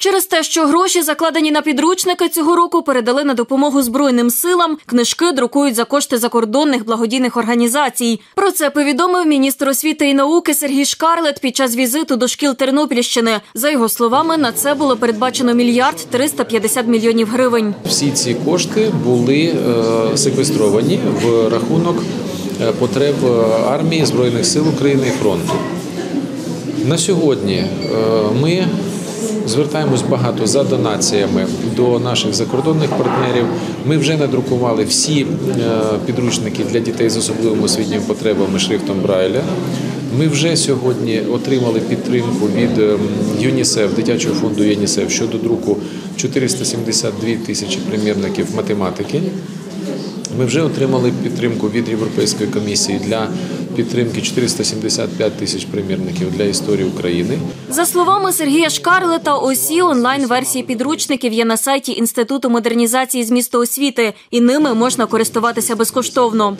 Через те, що гроші, закладені на підручники цього року, передали на допомогу Збройним силам, книжки друкують за кошти закордонних благодійних організацій. Про це повідомив міністр освіти і науки Сергій Шкарлет під час візиту до шкіл Тернопільщини. За його словами, на це було передбачено мільярд 350 мільйонів гривень. Всі ці кошти були е, секвестровані в рахунок е, потреб е, армії Збройних сил України і фронту. На сьогодні ми звертаємось багато за донаціями до наших закордонних партнерів. Ми вже надрукували всі е, підручники для дітей з особливими освітніми потребами шрифтом Брайля. Ми вже сьогодні отримали підтримку від ем, ЮНІСЕФ, дитячого фонду ЮНІСЕФ щодо друку 472 тисячі примірників математики. Ми вже отримали підтримку від Європейської комісії для підтримки 475 тисяч примірників для історії України. За словами Сергія Шкарлета, усі онлайн-версії підручників є на сайті Інституту модернізації з міста освіти, і ними можна користуватися безкоштовно.